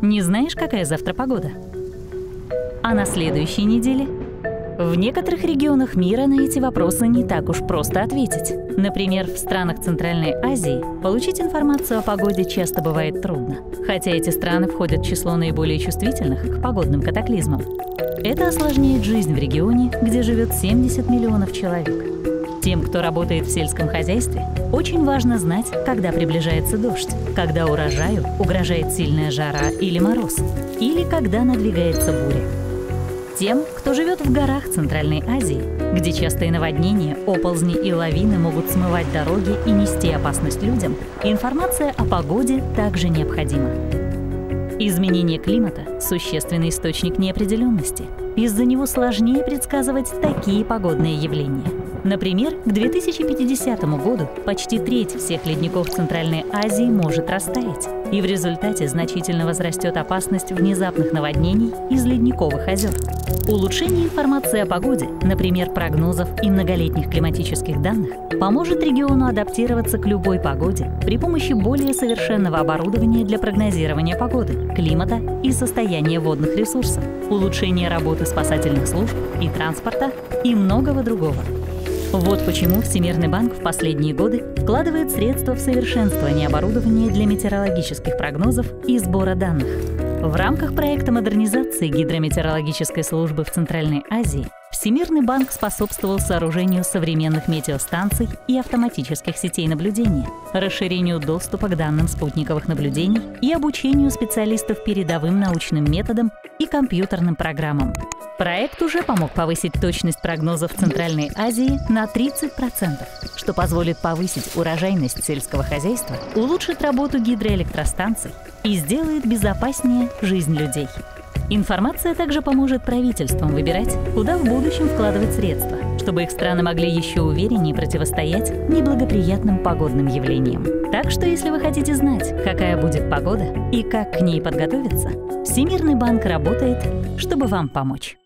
Не знаешь, какая завтра погода? А на следующей неделе? В некоторых регионах мира на эти вопросы не так уж просто ответить. Например, в странах Центральной Азии получить информацию о погоде часто бывает трудно, хотя эти страны входят в число наиболее чувствительных к погодным катаклизмам. Это осложняет жизнь в регионе, где живет 70 миллионов человек. Тем, кто работает в сельском хозяйстве, очень важно знать, когда приближается дождь, когда урожаю угрожает сильная жара или мороз, или когда надвигается буря. Тем, кто живет в горах Центральной Азии, где частые наводнения, оползни и лавины могут смывать дороги и нести опасность людям, информация о погоде также необходима. Изменение климата – существенный источник неопределенности. Из-за него сложнее предсказывать такие погодные явления. Например, к 2050 году почти треть всех ледников Центральной Азии может растаять, и в результате значительно возрастет опасность внезапных наводнений из ледниковых озер. Улучшение информации о погоде, например, прогнозов и многолетних климатических данных, поможет региону адаптироваться к любой погоде при помощи более совершенного оборудования для прогнозирования погоды, климата и состояния водных ресурсов, улучшения работы спасательных служб и транспорта и многого другого. Вот почему Всемирный банк в последние годы вкладывает средства в совершенствование оборудования для метеорологических прогнозов и сбора данных. В рамках проекта модернизации гидрометеорологической службы в Центральной Азии Всемирный банк способствовал сооружению современных метеостанций и автоматических сетей наблюдения, расширению доступа к данным спутниковых наблюдений и обучению специалистов передовым научным методам и компьютерным программам. Проект уже помог повысить точность прогнозов Центральной Азии на 30%, что позволит повысить урожайность сельского хозяйства, улучшит работу гидроэлектростанций и сделает безопаснее жизнь людей. Информация также поможет правительствам выбирать, куда в будущем вкладывать средства, чтобы их страны могли еще увереннее противостоять неблагоприятным погодным явлениям. Так что если вы хотите знать, какая будет погода и как к ней подготовиться, Всемирный банк работает, чтобы вам помочь.